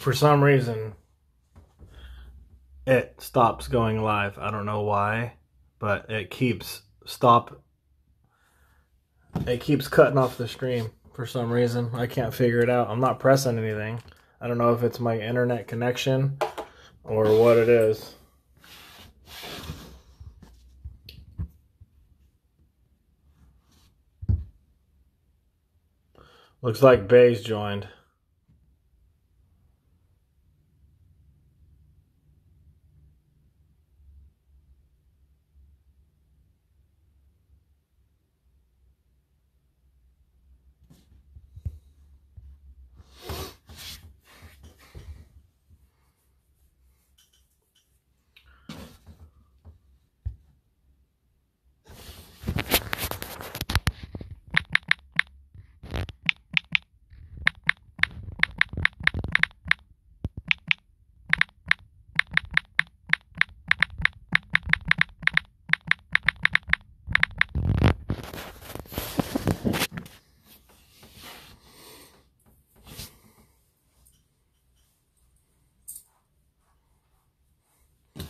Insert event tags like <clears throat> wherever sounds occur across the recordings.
for some reason it stops going live. I don't know why, but it keeps stop it keeps cutting off the stream for some reason. I can't figure it out. I'm not pressing anything. I don't know if it's my internet connection or what it is. Looks like Bay's joined.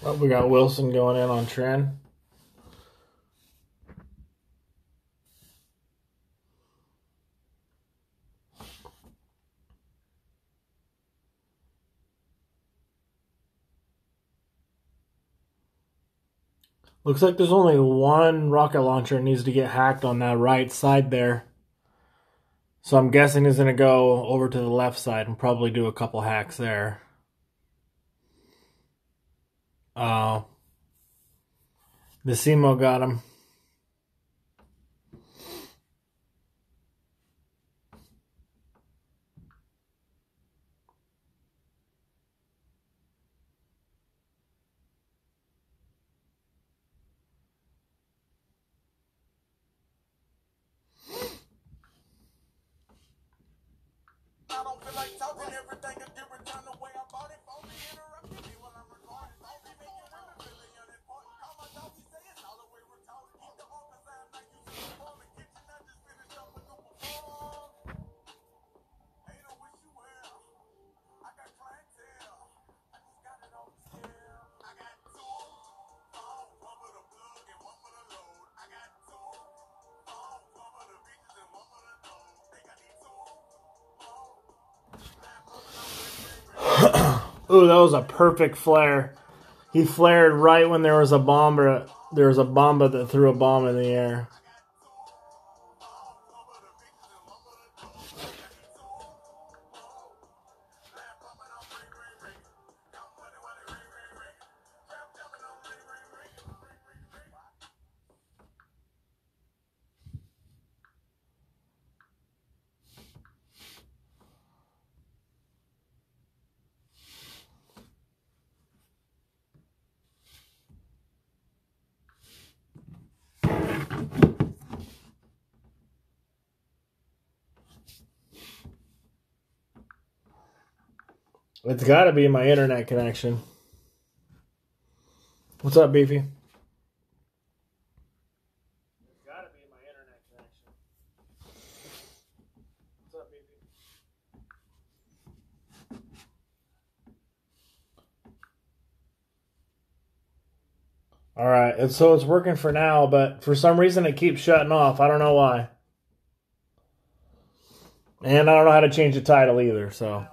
Oh, we got Wilson going in on Trent. Looks like there's only one rocket launcher needs to get hacked on that right side there. So I'm guessing he's going to go over to the left side and probably do a couple hacks there. Oh. The Simo got him. Ooh, that was a perfect flare. He flared right when there was a bomber. There was a bomber that threw a bomb in the air. It's got to be my internet connection. What's up, Beefy? It's got to be my internet connection. What's up, Beefy? All right, and so it's working for now, but for some reason it keeps shutting off. I don't know why. And I don't know how to change the title either, so.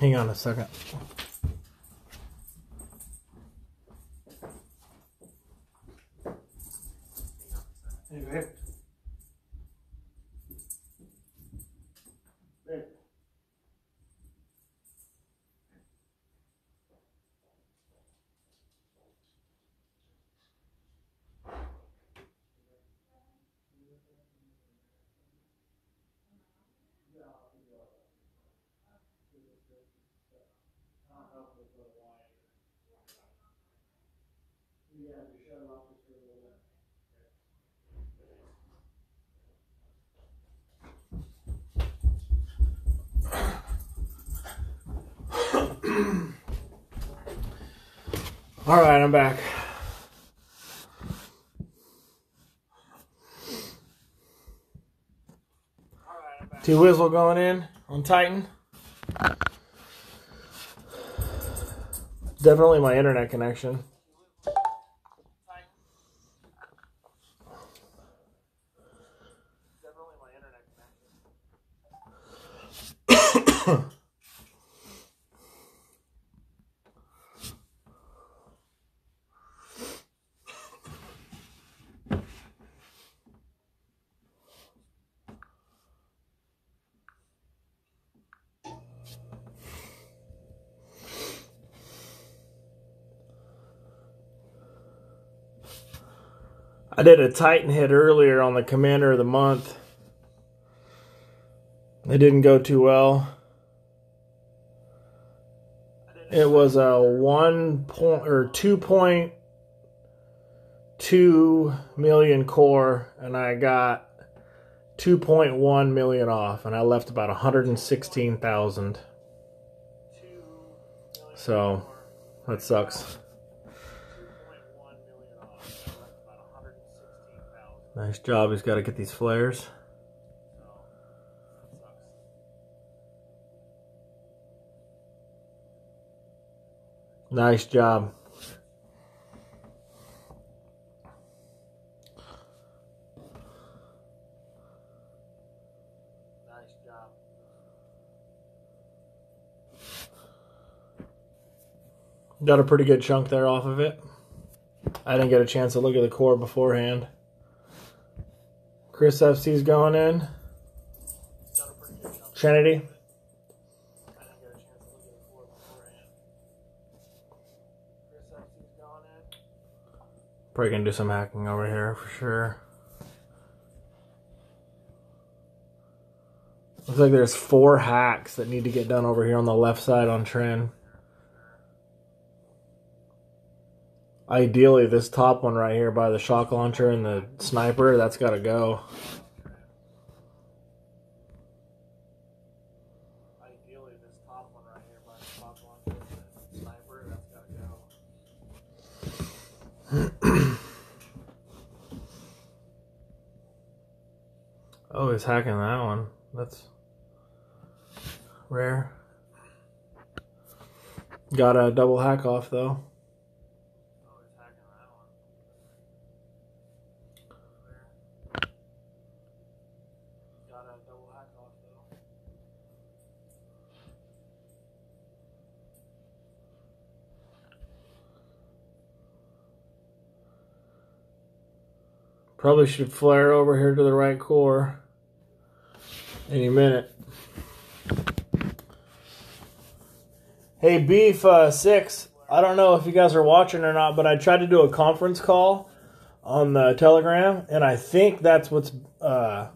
Hang on a second. All right, I'm back. T Wizzle going in on Titan. Definitely my internet connection. I did a Titan hit earlier on the Commander of the Month. It didn't go too well. It was a one point or two point two million core, and I got two point one million off, and I left about one hundred and sixteen thousand. So that sucks. Nice job. He's got to get these flares. Nice job. Nice job. Got a pretty good chunk there off of it. I didn't get a chance to look at the core beforehand. Chris FC's going in. Trinity. Probably gonna do some hacking over here for sure. Looks like there's four hacks that need to get done over here on the left side on Trin. Ideally, this top one right here by the shock launcher and the sniper, that's got to go. Ideally, this top one right here by the shock launcher and the sniper, that's got to go. <clears throat> oh, he's hacking that one. That's rare. Got a double hack off though. Probably should flare over here to the right core any minute. Hey, Beef uh, Six. I don't know if you guys are watching or not, but I tried to do a conference call on the Telegram, and I think that's what's. Uh,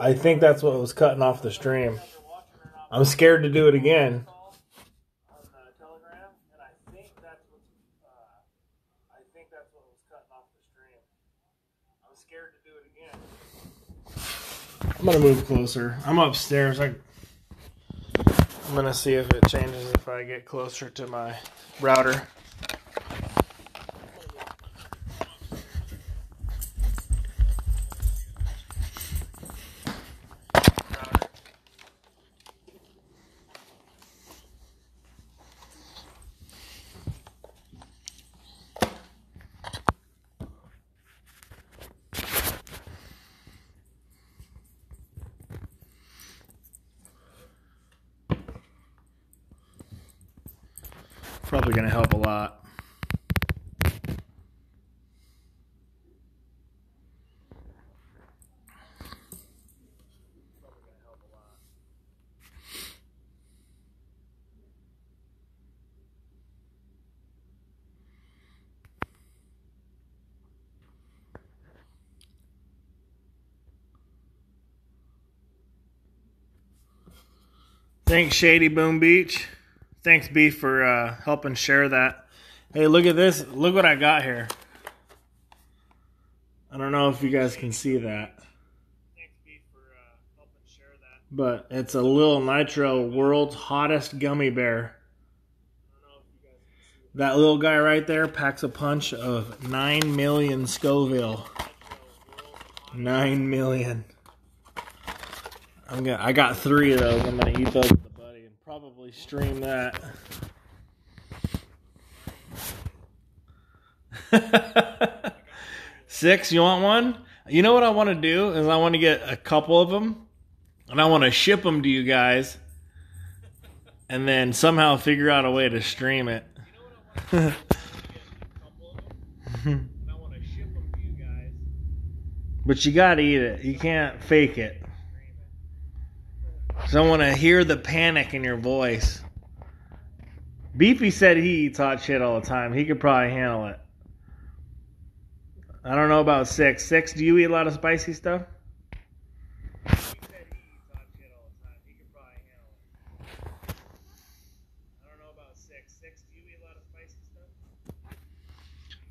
I think that's what was cutting off the stream. I'm scared to do it again. I'm gonna move closer. I'm upstairs. I, I'm gonna see if it changes if I get closer to my router. Probably going to help a lot. Thanks, Shady Boom Beach thanks B for uh, helping share that. Hey, look at this. Look what I got here. I don't know if you guys can see that. But it's a little nitro world's hottest gummy bear. That little guy right there packs a punch of 9 million Scoville. 9 million. I'm gonna, I got three of those. I'm gonna eat those with the buddy and probably stream that. <laughs> Six, you want one? You know what I want to do is I want to get a couple of them and I want to ship them to you guys and then somehow figure out a way to stream it. <laughs> but you got to eat it. You can't fake it. So I want to hear the panic in your voice. Beefy said he eats hot shit all the time. He could probably handle it. I don't know about six. Six, do you eat a lot of spicy stuff?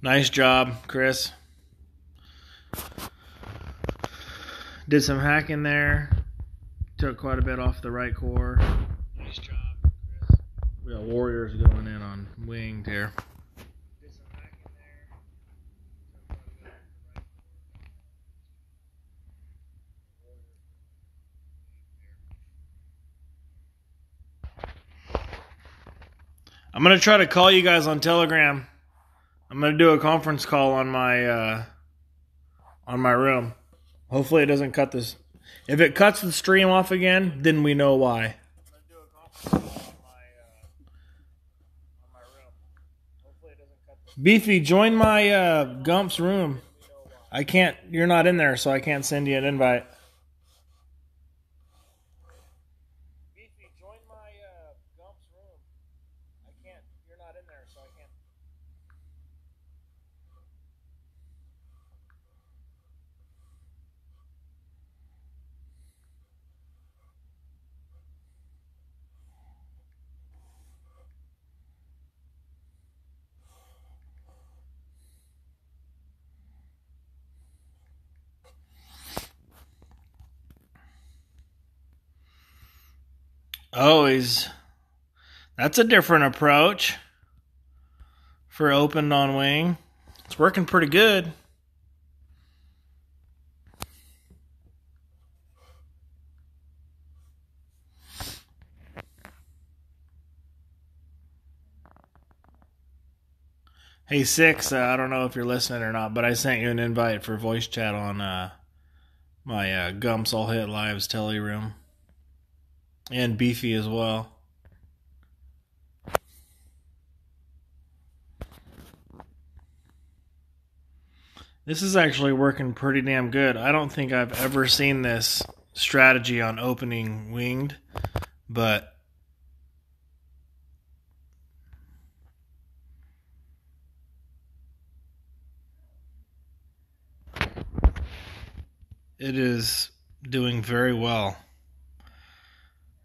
Nice job, Chris. Did some hacking there. Took quite a bit off the right core. Nice job, Chris. We got Warriors going in on winged here. I'm gonna try to call you guys on Telegram. I'm gonna do a conference call on my uh, on my room. Hopefully, it doesn't cut this. If it cuts the stream off again, then we know why. Beefy, join my uh, Gump's room. I can't. You're not in there, so I can't send you an invite. Oh, he's that's a different approach for open on wing. It's working pretty good. Hey Six, uh, I don't know if you're listening or not, but I sent you an invite for voice chat on uh, my uh, Gumps All Hit Lives Telly Room and beefy as well. This is actually working pretty damn good. I don't think I've ever seen this strategy on opening winged, but it is doing very well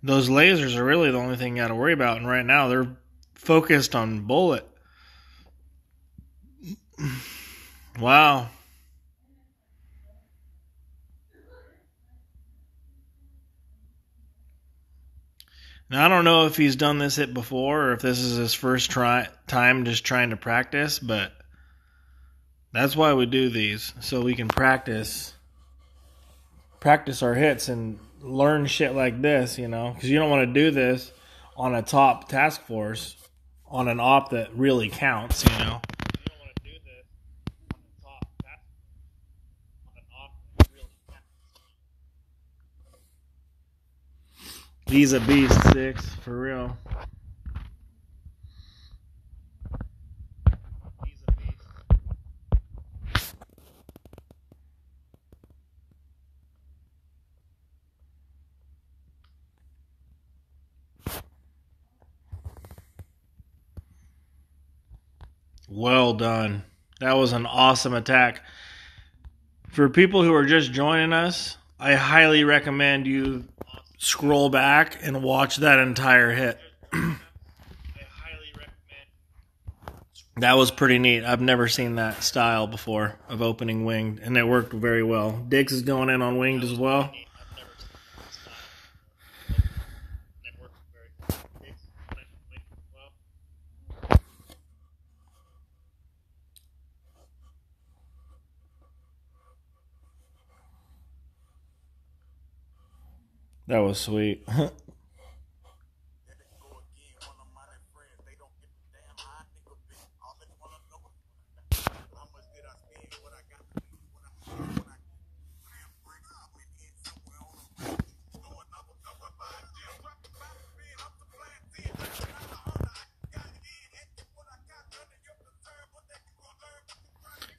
those lasers are really the only thing you got to worry about. And right now they're focused on Bullit. Wow. Now I don't know if he's done this hit before or if this is his first try time just trying to practice, but that's why we do these so we can practice practice our hits and learn shit like this, you know, because you don't want to do this on a top task force on an op that really counts, you know. He's a beast, six for real. Well done. That was an awesome attack. For people who are just joining us, I highly recommend you scroll back and watch that entire hit. I highly recommend That was pretty neat. I've never seen that style before of opening winged, and it worked very well. Dix is going in on winged as well. That was sweet. <laughs>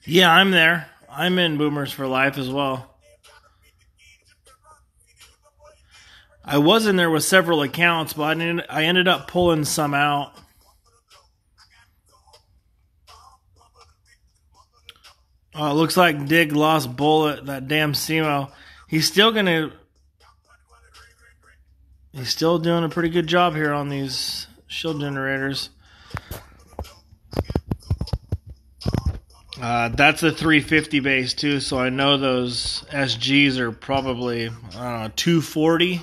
Yeah, I'm there. I'm in Boomers for Life as well. I was in there with several accounts, but I ended up pulling some out. It looks like Dig lost Bullit. That damn Simo. He's still gonna. He's still doing a pretty good job here on these shield generators. Uh, that's a 350 base too, so I know those SGs are probably I don't know 240,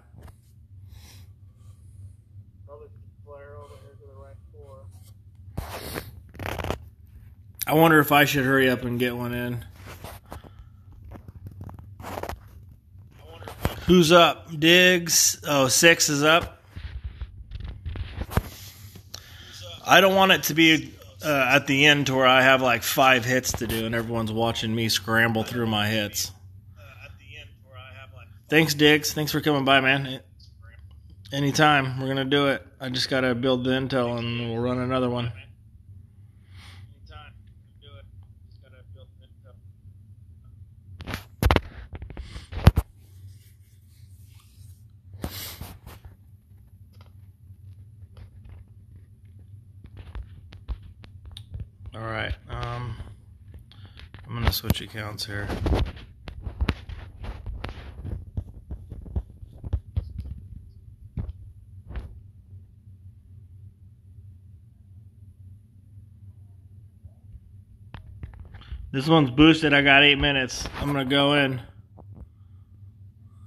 I wonder if I should hurry up and get one in. Who's up? Diggs. Oh, six is up. I don't want it to be uh, at the end to where I have like five hits to do and everyone's watching me scramble through my hits. Thanks, Diggs. Thanks for coming by, man. Anytime. We're going to do it. I just got to build the intel and we'll run another one. All right. Um, I'm to switch accounts here. This one's boosted. I got eight minutes. I'm to go in.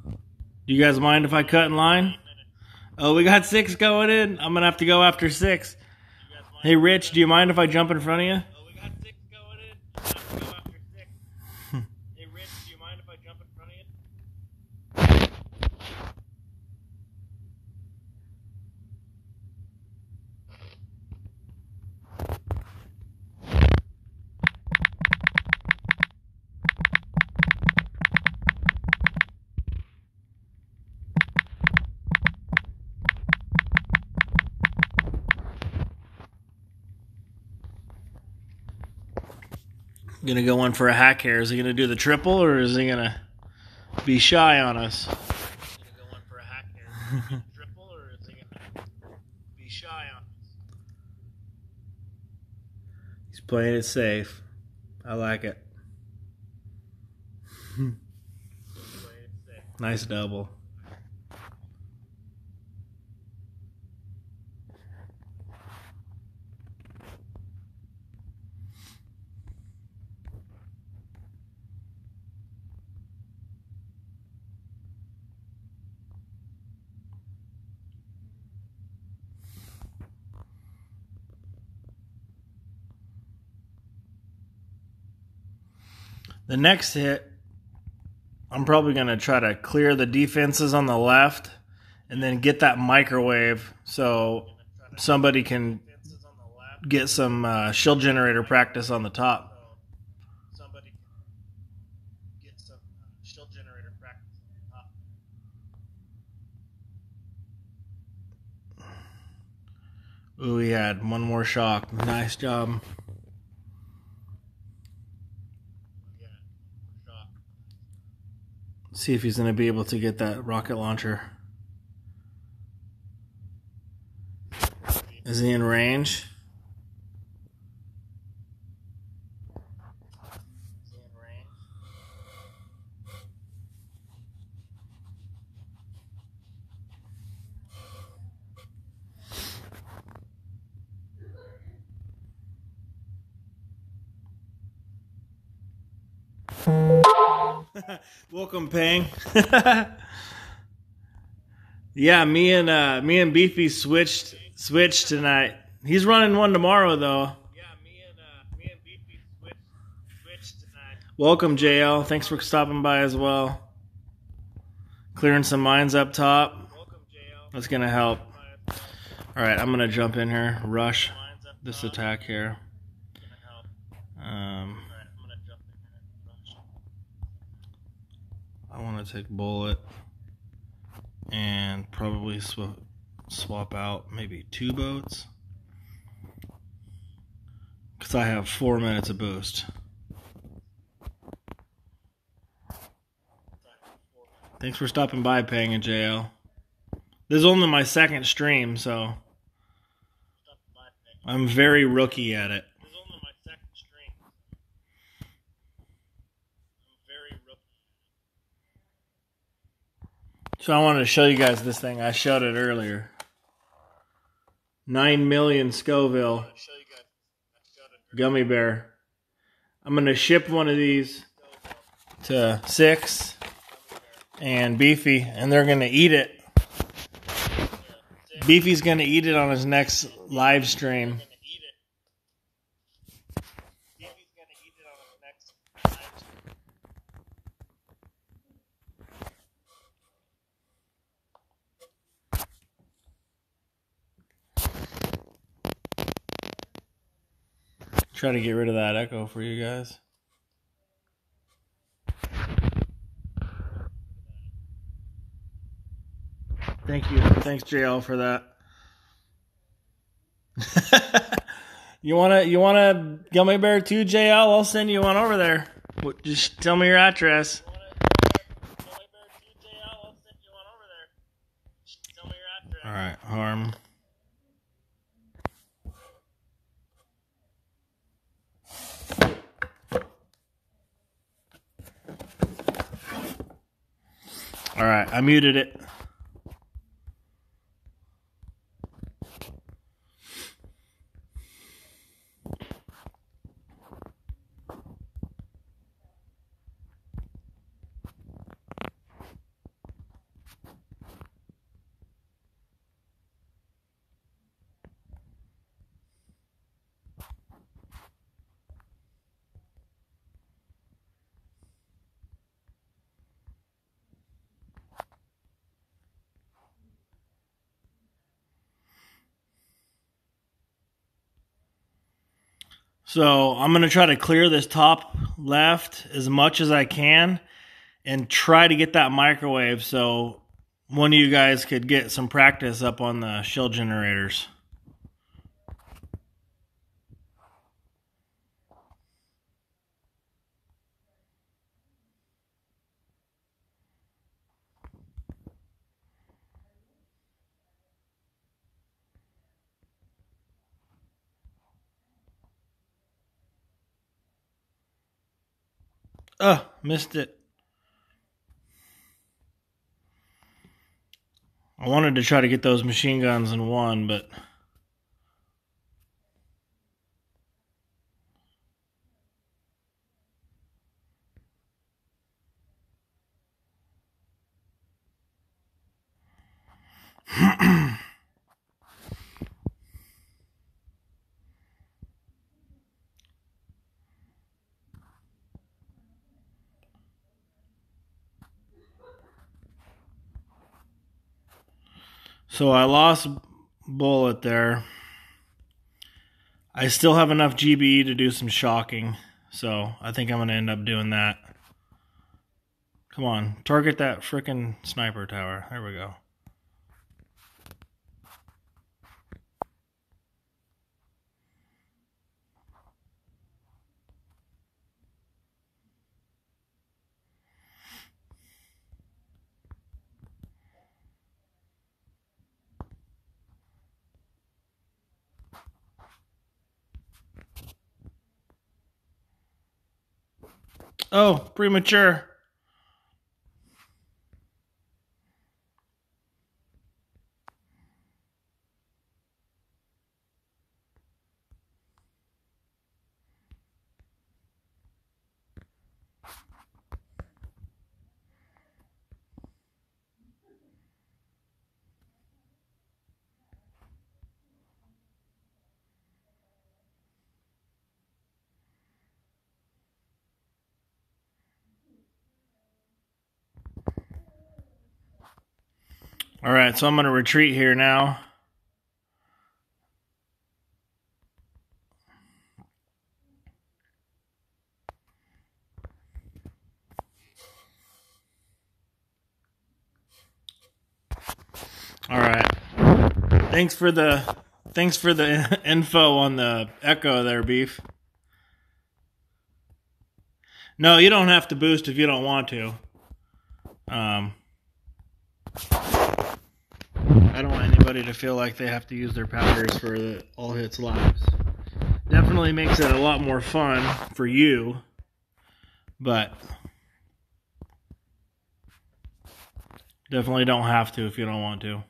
Do you guys mind if I cut in line? Oh, we got six going in. I'm to have to go after six. Hey, Rich, do you mind if I jump in front of you? Gonna go in for a hack here. Is he gonna do the triple or is he gonna be shy on us? Gonna go in for a hack here. triple or is he gonna be shy on us? He's playing it safe. I like it. <laughs> nice double. The next hit, I'm probably going to try to clear the defenses on the left and then get that microwave so somebody can get some uh, shield generator practice on the top. Ooh, he had one more shock. Nice job. See if he's going to be able to get that rocket launcher. Is he in range? <laughs> Welcome, Pang. <laughs> yeah, me and uh, me and Beefy switched switched tonight. He's running one tomorrow though. Yeah, me and uh, me and Beefy switched, switched tonight. Welcome, JL. Thanks for stopping by as well. Clearing some mines up top. Welcome, JL. That's gonna help. All right, I'm gonna jump in here, rush this attack here. Um, Take Bullit and probably sw swap out maybe two boats because I have four minutes of boost. Thanks for stopping by, Pang and JL. This is only my second stream, so I'm very rookie at it. So I wanted to show you guys this thing. I showed it earlier. 9 million Scoville gummy bear. I'm going to ship one of these to Six and Beefy, and they're going to eat it. Beefy's going to eat it on his next live stream. Try to get rid of that echo for you guys. Thank you. Thanks, JL, for that. <laughs> you wanna you want a gummy bear too, JL? I'll send you one over there. Just tell me your address. All right, harm. All right, I muted it. So I'm going to try to clear this top left as much as I can and try to get that microwave so one of you guys could get some practice up on the shell generators. Oh, missed it. I wanted to try to get those machine guns in one, but <clears throat> So I lost Bullit there. I still have enough GBE to do some shocking. So I think I'm going to end up doing that. Come on, target that freaking sniper tower. There we go. Oh, premature. All right, so I'm going to retreat here now. All right. Thanks for the thanks for the <laughs> info on the echo there, beef. No, you don't have to boost if you don't want to. Um, I don't want anybody to feel like they have to use their powers for the all hits lives. Definitely makes it a lot more fun for you, but definitely don't have to if you don't want to.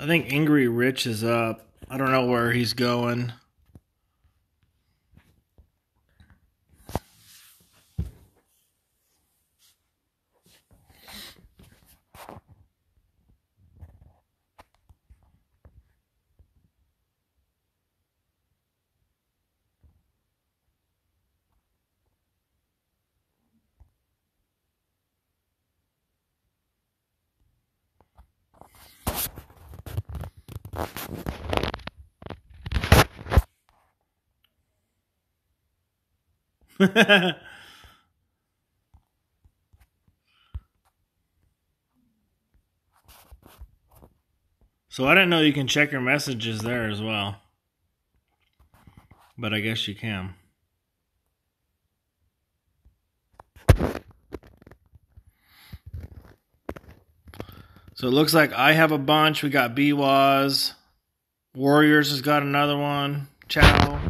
I think Angry Rich is up. I don't know where he's going. <laughs> so I didn't know you can check your messages there as well. But I guess you can. So it looks like I have a bunch. We got BWAS. Warriors has got another one. Chow.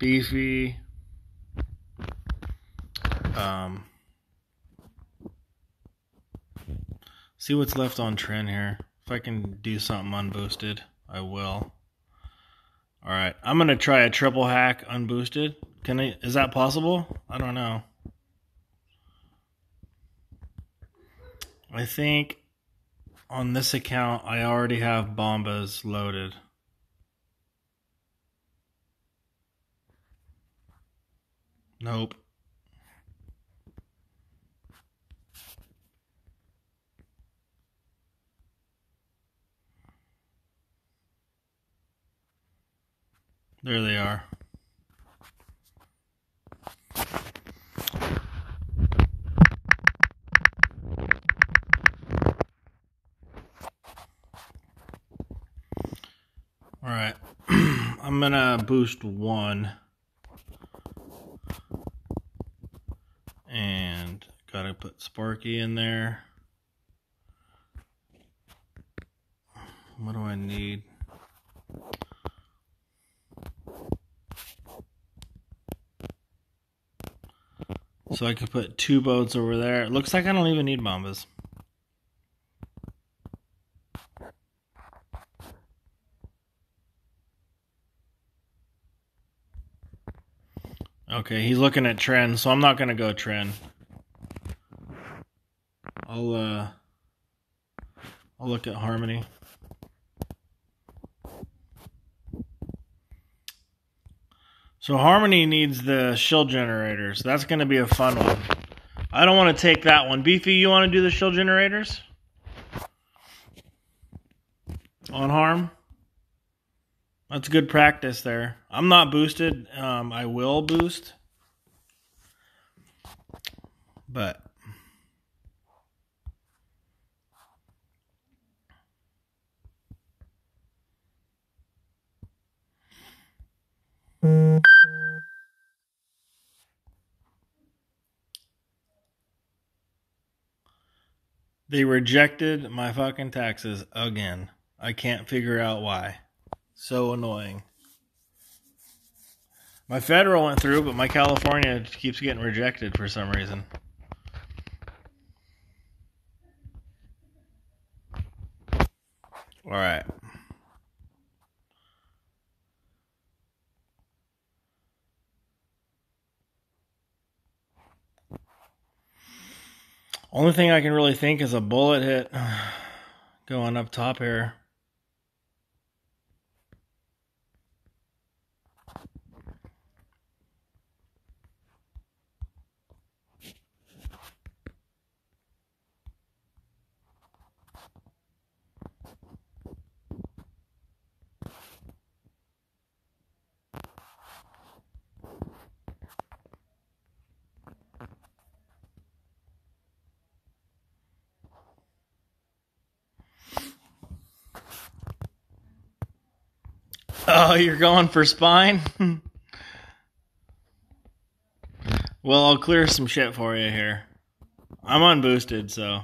beefy. Um, see what's left on trend here. If I can do something unboosted, I will. All right, I'm gonna try a triple hack unboosted. Can I? Is that possible? I don't know. I think on this account I already have bombas loaded. Nope. There they are. All right. I'm to boost one. And gotta put Sparky in there. What do I need? So I could put two boats over there. It looks like I don't even need bombas. Okay, he's looking at trend, so I'm not to go trend. I'll uh I'll look at Harmony. So Harmony needs the shield generators. That's to be a fun one. I don't want to take that one. Beefy, you want to do the shield generators? On harm? That's good practice there. I'm not boosted. Um, I will boost. But They rejected my fucking taxes again. I can't figure out why. So annoying. My federal went through, but my California keeps getting rejected for some reason. All right. Only thing I can really think is a Bullit hit <sighs> going up top here. Oh, you're going for spine? <laughs> well, I'll clear some shit for you here. I'm unboosted, so.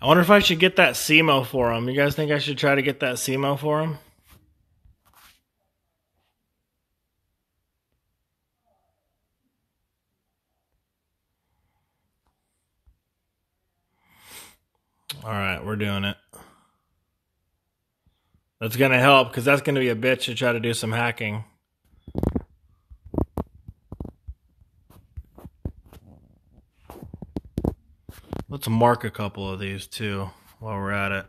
I wonder if I should get that SEMO for him. You guys think I should try to get that SEMO for him? All right, we're doing it. That's going to help because that's going to be a bitch to try to do some hacking. Let's mark a couple of these too while we're at it.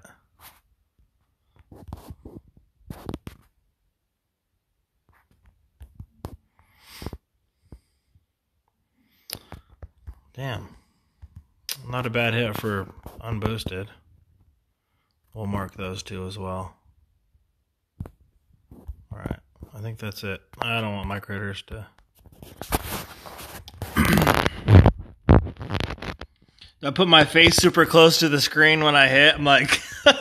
Damn. Not a bad hit for unboosted. We'll mark those two as well. Alright, I think that's it. I don't want my critters to I put my face super close to the screen when I hit. I'm like, <laughs> all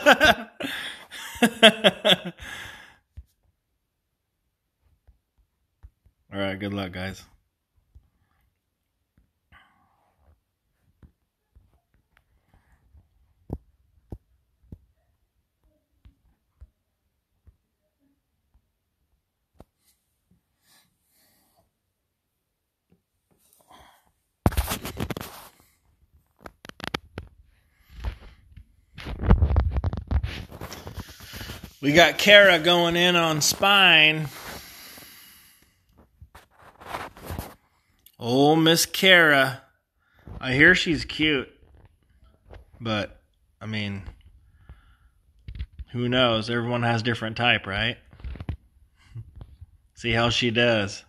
right, good luck, guys. We got Kara going in on spine. Oh, Miss Kara. I hear she's cute. But, I mean, who knows? Everyone has different type, right? See how she does.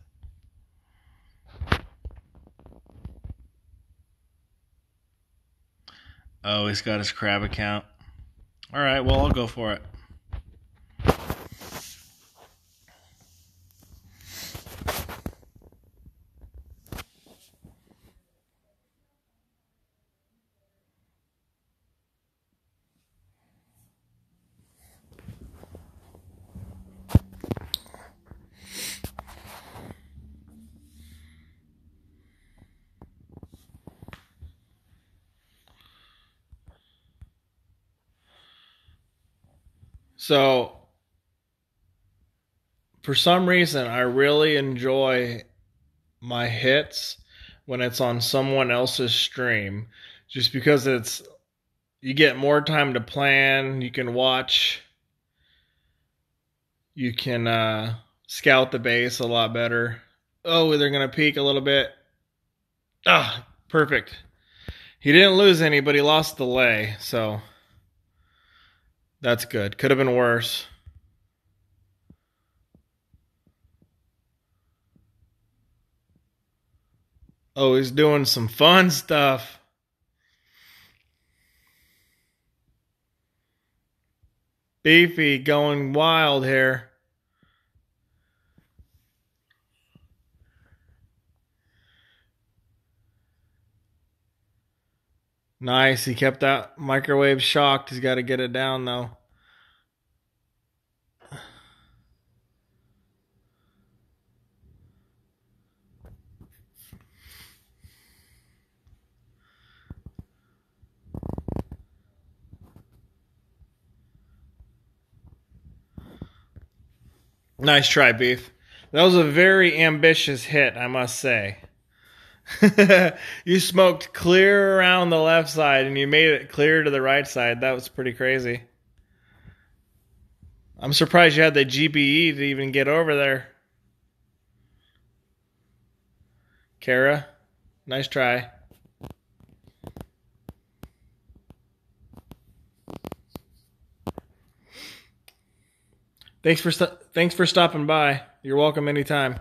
Oh, he's got his crab account. All right, well, I'll go for it. So, for some reason, I really enjoy my hits when it's on someone else's stream just because it's you get more time to plan, you can watch you can uh, scout the base a lot better. Oh, they're going to peak a little bit. Ah, perfect. He didn't lose any, but he lost the lay, so that's good. Could have been worse. Oh, he's doing some fun stuff. Beefy going wild here. Nice. He kept that microwave shocked. He's got to get it down, though. Nice try, Beef. That was a very ambitious hit, I must say. <laughs> you smoked clear around the left side and you made it clear to the right side. That was pretty crazy. I'm surprised you had the GBE to even get over there. Kara, nice try. Thanks for thanks for stopping by. You're welcome anytime.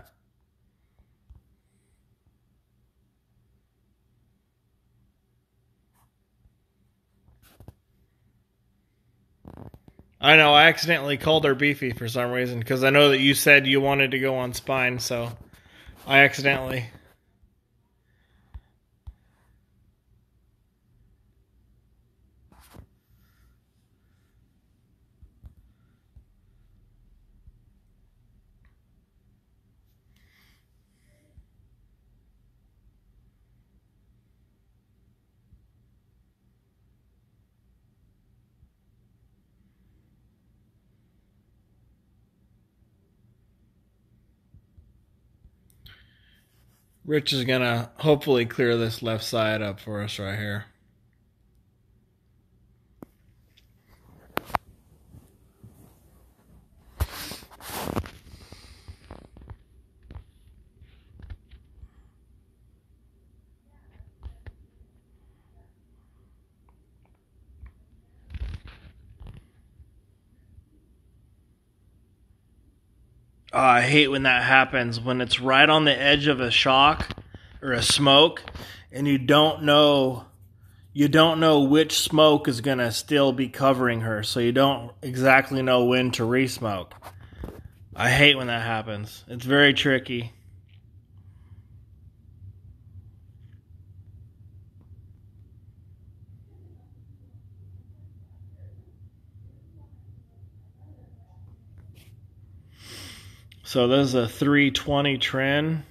I know I accidentally called her beefy for some reason because I know that you said you wanted to go on spine, so I accidentally Rich is going to hopefully clear this left side up for us right here. Oh, I hate when that happens when it's right on the edge of a shock or a smoke and you don't know you don't know which smoke is going to still be covering her so you don't exactly know when to resmoke. I hate when that happens. It's very tricky. So there's a 320 trend.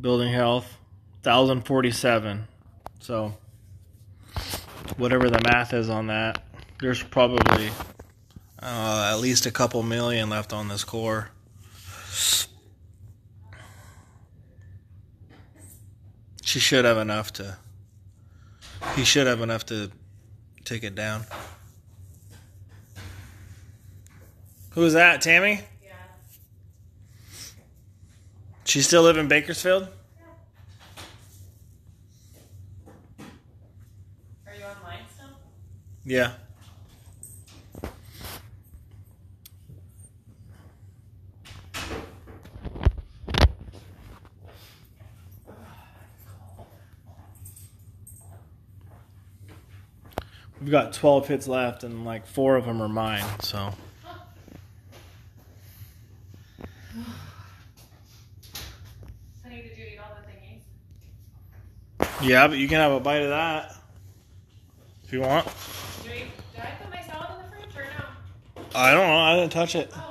Building health, 1047. So whatever the math is on that, there's probably uh, at least a couple million left on this core. She should have enough to. He should have enough to take it down. Who's that, Tammy? Yeah. She still live in Bakersfield? Yeah. Are you online still? Yeah. We've got 12 hits left, and like four of them are mine, so. Yeah, but you can have a bite of that if you want. Do, I put my salad in the fridge or no? I don't know. I didn't touch it. Oh.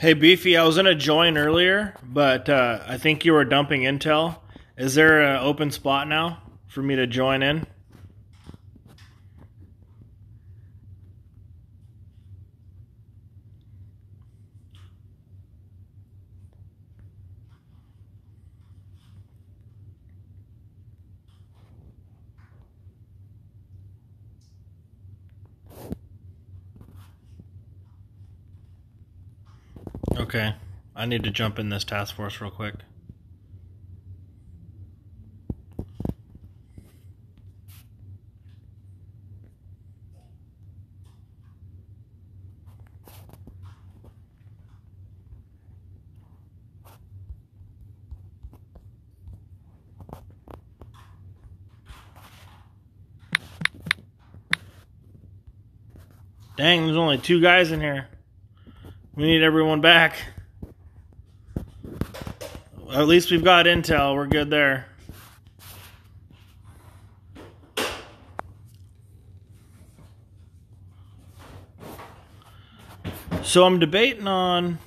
Hey Beefy, I was gonna join earlier, but uh, I think you were dumping intel. Is there an open spot now for me to join in? Okay. I need to jump in this task force real quick. Dang, there's only two guys in here. We need everyone back. At least we've got intel. We're good there. So I'm debating on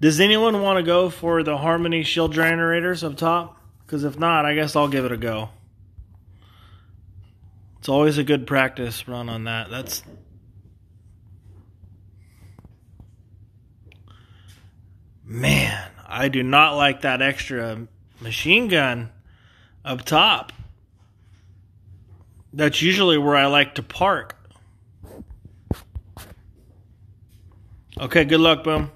does anyone want to go for the Harmony shield generators up top? Because if not, I guess I'll give it a go. It's always a good practice run on that. That's Man, I do not like that extra machine gun up top. That's usually where I like to park. Okay, good luck, Boom.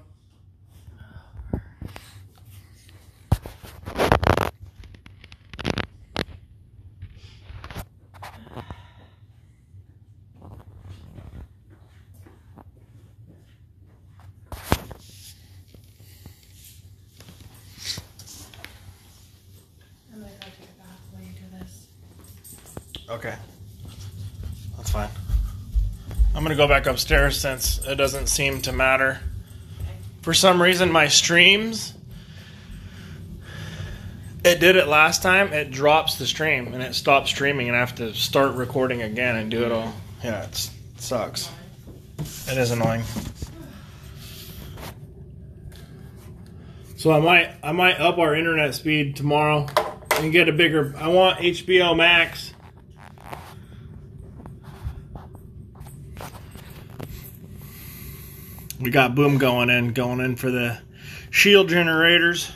I'm gonna go take a bath while you do this. Okay. That's fine. I'm going to go back upstairs since it doesn't seem to matter. For some reason, my streams, it did it last time. It drops the stream and it stops streaming, and I have to start recording again and do it all. Yeah, it sucks. It is annoying. So I might I might up our internet speed tomorrow and get a bigger. I want HBO Max. We got boom going in, going in for the shield generators.